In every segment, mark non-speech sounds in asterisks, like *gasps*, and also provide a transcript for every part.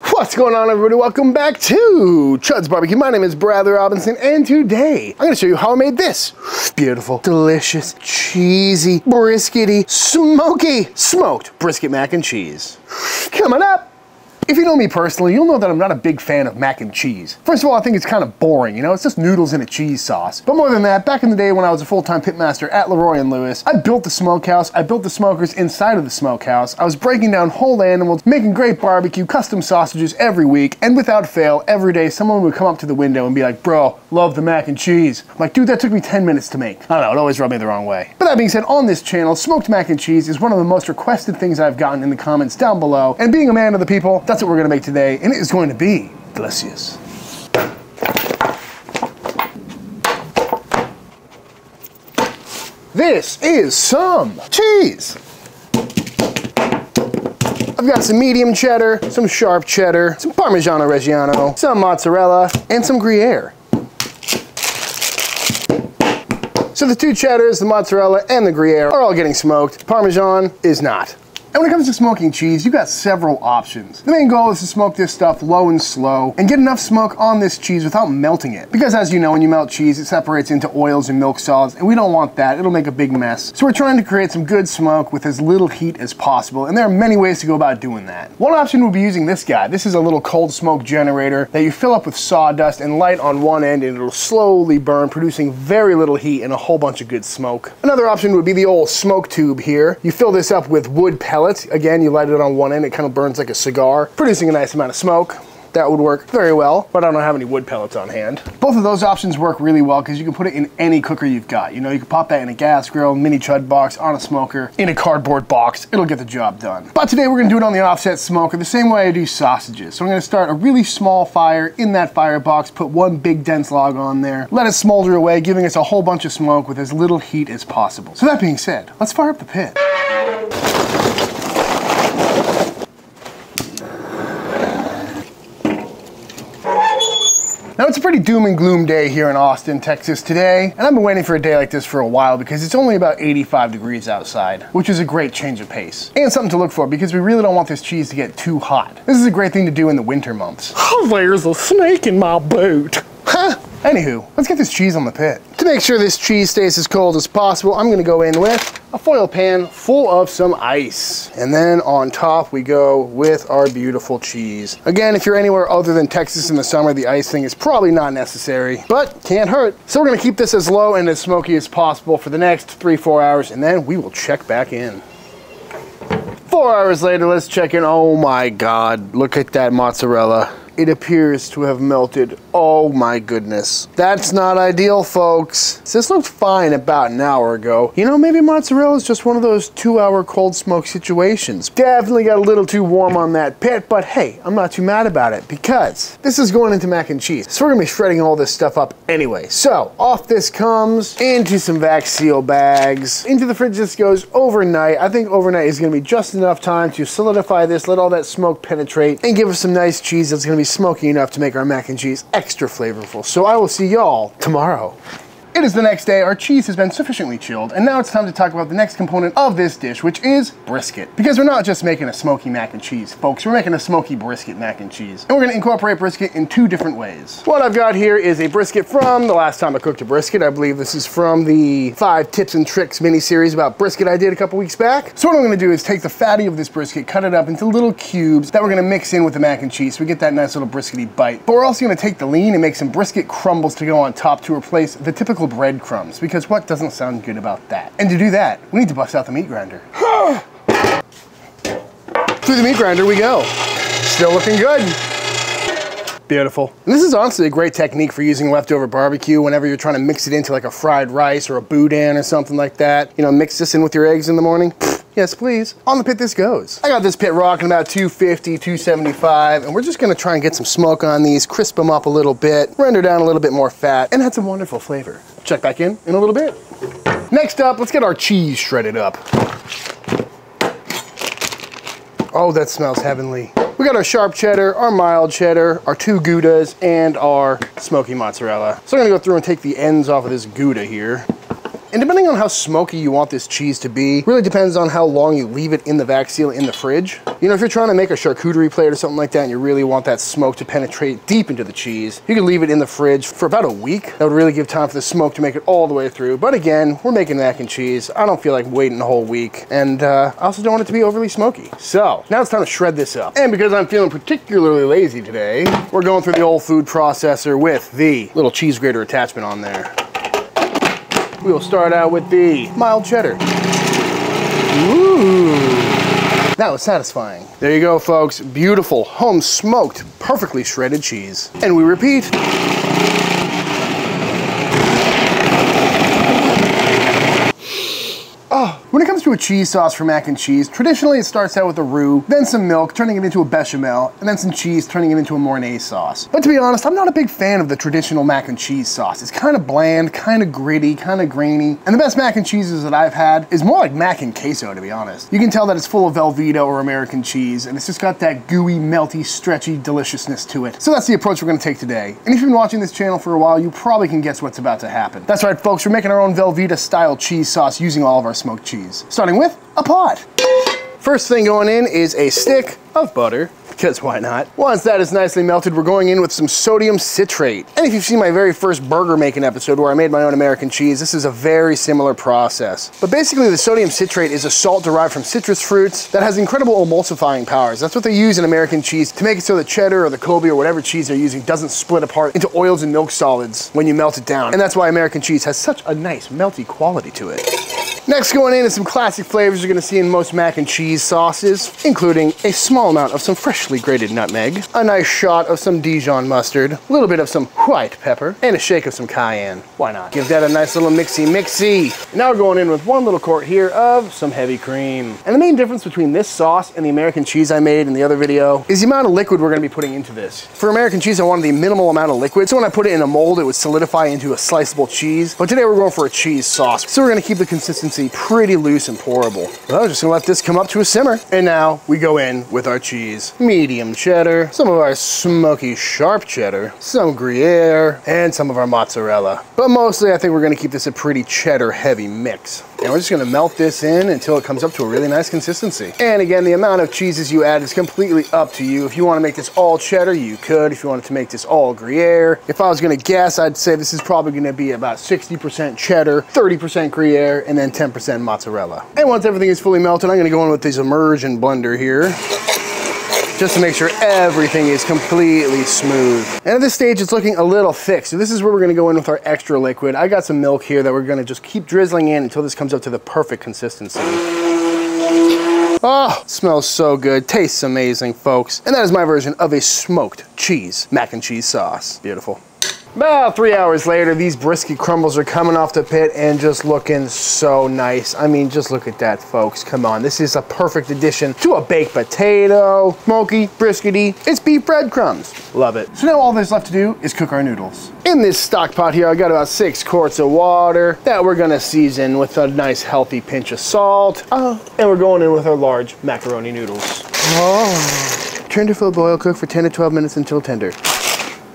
What's going on everybody? Welcome back to Chud's Barbecue. My name is Bradley Robinson and today I'm to show you how I made this beautiful, delicious, cheesy, briskety, smoky, smoked brisket mac and cheese. Coming up! If you know me personally, you'll know that I'm not a big fan of mac and cheese. First of all, I think it's kind of boring, you know, it's just noodles in a cheese sauce. But more than that, back in the day when I was a full-time pitmaster at Leroy and Lewis, I built the smokehouse, I built the smokers inside of the smokehouse, I was breaking down whole animals, making great barbecue, custom sausages every week, and without fail, every day someone would come up to the window and be like, bro, love the mac and cheese. I'm like, dude, that took me 10 minutes to make. I don't know, it always rubbed me the wrong way. But that being said, on this channel, smoked mac and cheese is one of the most requested things I've gotten in the comments down below, and being a man of the people, that's what we're gonna make today and it is going to be delicious. This is some cheese. I've got some medium cheddar, some sharp cheddar, some Parmigiano Reggiano, some mozzarella, and some Gruyere. So the two cheddars, the mozzarella, and the Gruyere are all getting smoked. Parmesan is not. And when it comes to smoking cheese, you've got several options. The main goal is to smoke this stuff low and slow and get enough smoke on this cheese without melting it. Because as you know, when you melt cheese, it separates into oils and milk solids, and we don't want that. It'll make a big mess. So we're trying to create some good smoke with as little heat as possible, and there are many ways to go about doing that. One option would be using this guy. This is a little cold smoke generator that you fill up with sawdust and light on one end, and it'll slowly burn, producing very little heat and a whole bunch of good smoke. Another option would be the old smoke tube here. You fill this up with wood pellets pellets. Again, you light it on one end, it kind of burns like a cigar, producing a nice amount of smoke. That would work very well, but I don't have any wood pellets on hand. Both of those options work really well because you can put it in any cooker you've got. You know, you can pop that in a gas grill, mini chud box, on a smoker, in a cardboard box. It'll get the job done. But today we're gonna do it on the offset smoker the same way I do sausages. So I'm gonna start a really small fire in that firebox, put one big dense log on there, let it smolder away, giving us a whole bunch of smoke with as little heat as possible. So that being said, let's fire up the pit. Now it's a pretty doom and gloom day here in Austin, Texas today, and I've been waiting for a day like this for a while because it's only about 85 degrees outside, which is a great change of pace. And something to look for because we really don't want this cheese to get too hot. This is a great thing to do in the winter months. Oh, there's a snake in my boot. Huh? Anywho, let's get this cheese on the pit. Make sure this cheese stays as cold as possible, I'm gonna go in with a foil pan full of some ice. And then on top we go with our beautiful cheese. Again, if you're anywhere other than Texas in the summer, the ice thing is probably not necessary, but can't hurt. So we're gonna keep this as low and as smoky as possible for the next three, four hours, and then we will check back in. Four hours later, let's check in. Oh my God, look at that mozzarella it appears to have melted. Oh my goodness. That's not ideal, folks. This looked fine about an hour ago. You know, maybe mozzarella is just one of those two hour cold smoke situations. Definitely got a little too warm on that pit, but hey, I'm not too mad about it because this is going into mac and cheese. So we're gonna be shredding all this stuff up anyway. So off this comes into some vac seal bags. Into the fridge this goes overnight. I think overnight is gonna be just enough time to solidify this, let all that smoke penetrate, and give us some nice cheese that's gonna be smoky enough to make our mac and cheese extra flavorful. So I will see y'all tomorrow. It is the next day, our cheese has been sufficiently chilled, and now it's time to talk about the next component of this dish, which is brisket. Because we're not just making a smoky mac and cheese, folks, we're making a smoky brisket mac and cheese. And we're gonna incorporate brisket in two different ways. What I've got here is a brisket from the last time I cooked a brisket. I believe this is from the five tips and tricks mini-series about brisket I did a couple weeks back. So what I'm gonna do is take the fatty of this brisket, cut it up into little cubes that we're gonna mix in with the mac and cheese so we get that nice little briskety bite. But we're also gonna take the lean and make some brisket crumbles to go on top to replace the typical breadcrumbs, because what doesn't sound good about that? And to do that, we need to bust out the meat grinder. *gasps* Through the meat grinder we go. Still looking good. Beautiful. And this is honestly a great technique for using leftover barbecue whenever you're trying to mix it into like a fried rice or a boudin or something like that. You know, mix this in with your eggs in the morning. Yes, please. On the pit this goes. I got this pit rocking about 250, 275, and we're just gonna try and get some smoke on these, crisp them up a little bit, render down a little bit more fat, and add some wonderful flavor. Check back in in a little bit. Next up, let's get our cheese shredded up. Oh, that smells heavenly. We got our sharp cheddar, our mild cheddar, our two Goudas, and our smoky mozzarella. So I'm gonna go through and take the ends off of this Gouda here. And depending on how smoky you want this cheese to be, really depends on how long you leave it in the vac seal in the fridge. You know, if you're trying to make a charcuterie plate or something like that and you really want that smoke to penetrate deep into the cheese, you can leave it in the fridge for about a week. That would really give time for the smoke to make it all the way through. But again, we're making mac and cheese. I don't feel like waiting a whole week. And uh, I also don't want it to be overly smoky. So now it's time to shred this up. And because I'm feeling particularly lazy today, we're going through the old food processor with the little cheese grater attachment on there. We will start out with the mild cheddar. Ooh. That was satisfying. There you go, folks. Beautiful, home smoked, perfectly shredded cheese. And we repeat. When it comes to a cheese sauce for mac and cheese, traditionally it starts out with a roux, then some milk, turning it into a bechamel, and then some cheese, turning it into a Mornay sauce. But to be honest, I'm not a big fan of the traditional mac and cheese sauce. It's kind of bland, kind of gritty, kind of grainy, and the best mac and cheeses that I've had is more like mac and queso, to be honest. You can tell that it's full of Velveeta or American cheese, and it's just got that gooey, melty, stretchy deliciousness to it. So that's the approach we're gonna take today. And if you've been watching this channel for a while, you probably can guess what's about to happen. That's right, folks, we're making our own Velveeta style cheese sauce using all of our smoked cheese starting with a pot. First thing going in is a stick of butter, because why not? Once that is nicely melted, we're going in with some sodium citrate. And if you've seen my very first burger making episode where I made my own American cheese, this is a very similar process. But basically the sodium citrate is a salt derived from citrus fruits that has incredible emulsifying powers. That's what they use in American cheese to make it so the cheddar or the Colby or whatever cheese they're using doesn't split apart into oils and milk solids when you melt it down. And that's why American cheese has such a nice melty quality to it. Next going in is some classic flavors you're gonna see in most mac and cheese sauces, including a small amount of some freshly grated nutmeg, a nice shot of some Dijon mustard, a little bit of some white pepper, and a shake of some cayenne. Why not? Give that a nice little mixy mixy. Now we're going in with one little quart here of some heavy cream. And the main difference between this sauce and the American cheese I made in the other video is the amount of liquid we're gonna be putting into this. For American cheese, I wanted the minimal amount of liquid, so when I put it in a mold, it would solidify into a sliceable cheese. But today we're going for a cheese sauce, so we're gonna keep the consistency pretty loose and pourable. Well, I'm just gonna let this come up to a simmer. And now we go in with our cheese. Medium cheddar, some of our smoky sharp cheddar, some Gruyere, and some of our mozzarella. But mostly I think we're gonna keep this a pretty cheddar heavy mix. And we're just gonna melt this in until it comes up to a really nice consistency. And again, the amount of cheeses you add is completely up to you. If you wanna make this all cheddar, you could. If you wanted to make this all Gruyere. If I was gonna guess, I'd say this is probably gonna be about 60% cheddar, 30% Gruyere, and then 10% mozzarella. And once everything is fully melted, I'm gonna go in with this immersion blender here just to make sure everything is completely smooth. And at this stage, it's looking a little thick. So this is where we're gonna go in with our extra liquid. I got some milk here that we're gonna just keep drizzling in until this comes up to the perfect consistency. Oh, smells so good. Tastes amazing, folks. And that is my version of a smoked cheese mac and cheese sauce. Beautiful. About three hours later, these brisket crumbles are coming off the pit and just looking so nice. I mean, just look at that, folks. Come on, this is a perfect addition to a baked potato. Smoky, briskety, it's beef breadcrumbs. Love it. So now all there's left to do is cook our noodles. In this stock pot here, I got about six quarts of water that we're gonna season with a nice healthy pinch of salt. Oh, and we're going in with our large macaroni noodles. Oh. Turn to full boil, cook for 10 to 12 minutes until tender.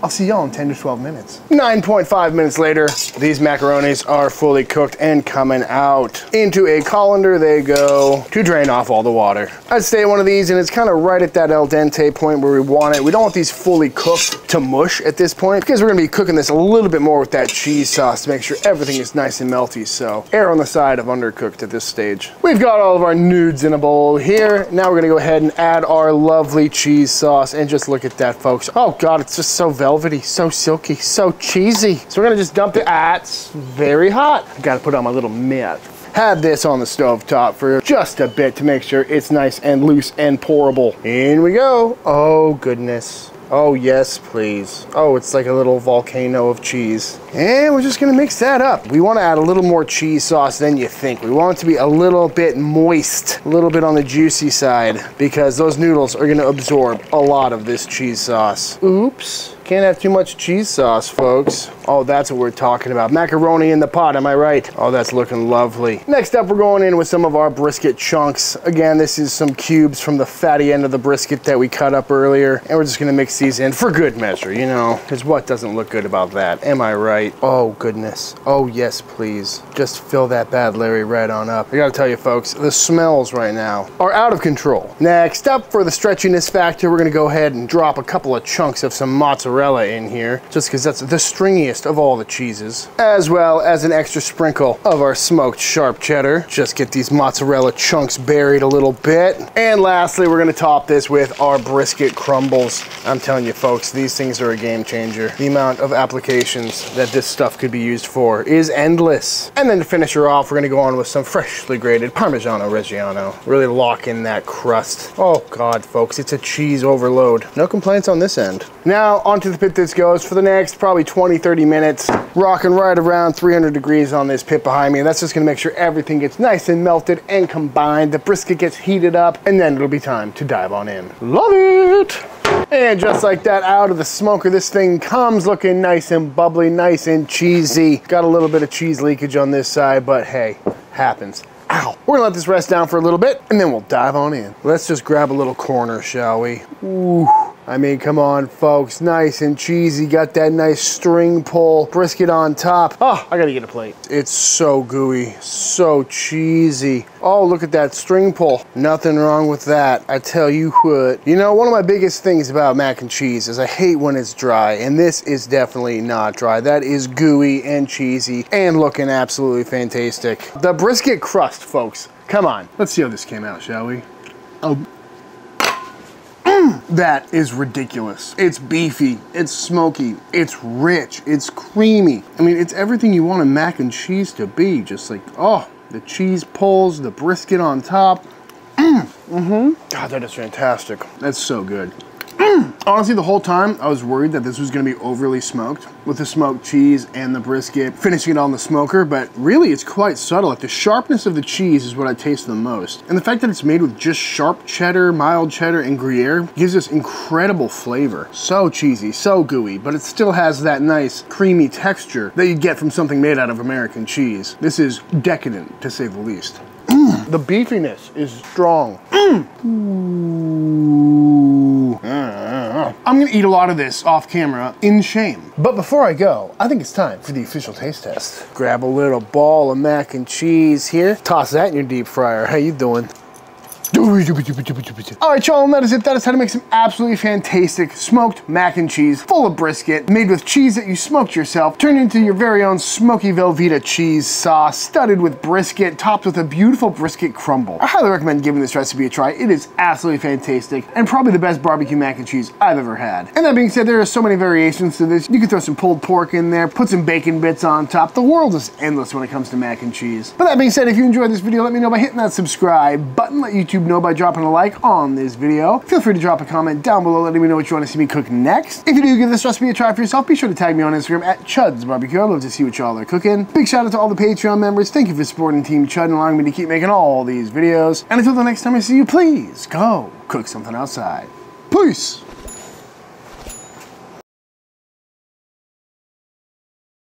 I'll see y'all in 10 to 12 minutes. 9.5 minutes later, these macaronis are fully cooked and coming out. Into a colander they go to drain off all the water. I'd stay one of these and it's kind of right at that al dente point where we want it. We don't want these fully cooked to mush at this point because we're gonna be cooking this a little bit more with that cheese sauce to make sure everything is nice and melty. So err on the side of undercooked at this stage. We've got all of our nudes in a bowl here. Now we're gonna go ahead and add our lovely cheese sauce and just look at that folks. Oh God, it's just so velvety velvety, so silky, so cheesy. So we're gonna just dump it. It's very hot. I gotta put on my little mitt. Have this on the stove top for just a bit to make sure it's nice and loose and pourable. In we go. Oh goodness. Oh yes, please. Oh, it's like a little volcano of cheese. And we're just gonna mix that up. We wanna add a little more cheese sauce than you think. We want it to be a little bit moist, a little bit on the juicy side, because those noodles are gonna absorb a lot of this cheese sauce. Oops. Can't have too much cheese sauce, folks. Oh, that's what we're talking about. Macaroni in the pot, am I right? Oh, that's looking lovely. Next up, we're going in with some of our brisket chunks. Again, this is some cubes from the fatty end of the brisket that we cut up earlier. And we're just gonna mix these in for good measure, you know, because what doesn't look good about that? Am I right? Oh, goodness. Oh, yes, please. Just fill that bad Larry right on up. I gotta tell you, folks, the smells right now are out of control. Next up, for the stretchiness factor, we're gonna go ahead and drop a couple of chunks of some mozzarella in here, just because that's the stringiest of all the cheeses, as well as an extra sprinkle of our smoked sharp cheddar. Just get these mozzarella chunks buried a little bit. And lastly, we're gonna top this with our brisket crumbles. I'm telling you folks, these things are a game changer. The amount of applications that this stuff could be used for is endless. And then to finish her off, we're gonna go on with some freshly grated Parmigiano Reggiano. Really lock in that crust. Oh God, folks, it's a cheese overload. No complaints on this end. Now, onto the pit this goes for the next probably 20, 30 minutes, rocking right around 300 degrees on this pit behind me. And that's just gonna make sure everything gets nice and melted and combined. The brisket gets heated up, and then it'll be time to dive on in. Love it! And just like that, out of the smoker, this thing comes looking nice and bubbly, nice and cheesy. Got a little bit of cheese leakage on this side, but hey, happens. Ow. We're gonna let this rest down for a little bit, and then we'll dive on in. Let's just grab a little corner, shall we? Ooh. I mean, come on, folks. Nice and cheesy. Got that nice string pull. Brisket on top. Oh, I gotta get a plate. It's so gooey, so cheesy. Oh, look at that string pull. Nothing wrong with that. I tell you what. You know, one of my biggest things about mac and cheese is I hate when it's dry, and this is definitely not dry. That is gooey and cheesy and looking absolutely fantastic. The brisket crust, folks. Come on. Let's see how this came out, shall we? Oh. That is ridiculous. It's beefy, it's smoky, it's rich, it's creamy. I mean, it's everything you want a mac and cheese to be. Just like, oh, the cheese pulls, the brisket on top. Mm. Mm-hmm. God, that is fantastic. That's so good. Mm. *clears throat* Honestly, the whole time I was worried that this was gonna be overly smoked with the smoked cheese and the brisket, finishing it on the smoker, but really it's quite subtle. Like the sharpness of the cheese is what I taste the most. And the fact that it's made with just sharp cheddar, mild cheddar, and Gruyere gives this incredible flavor. So cheesy, so gooey, but it still has that nice creamy texture that you get from something made out of American cheese. This is decadent, to say the least. Mm. *clears throat* The beefiness is strong. *clears throat* Ooh. I'm gonna eat a lot of this off camera in shame. But before I go, I think it's time for the official taste test. Grab a little ball of mac and cheese here. Toss that in your deep fryer. How you doing? All right, y'all, and that is it. That is how to make some absolutely fantastic smoked mac and cheese full of brisket, made with cheese that you smoked yourself, turned into your very own smoky Velveeta cheese sauce, studded with brisket, topped with a beautiful brisket crumble. I highly recommend giving this recipe a try. It is absolutely fantastic, and probably the best barbecue mac and cheese I've ever had. And that being said, there are so many variations to this. You can throw some pulled pork in there, put some bacon bits on top. The world is endless when it comes to mac and cheese. But that being said, if you enjoyed this video, let me know by hitting that subscribe button. Let YouTube know by dropping a like on this video. Feel free to drop a comment down below letting me know what you want to see me cook next. If you do give this recipe a try for yourself, be sure to tag me on Instagram at Chud's Barbecue. I'd love to see what y'all are cooking. Big shout out to all the Patreon members. Thank you for supporting Team Chud and allowing me to keep making all these videos. And until the next time I see you, please go cook something outside. Peace!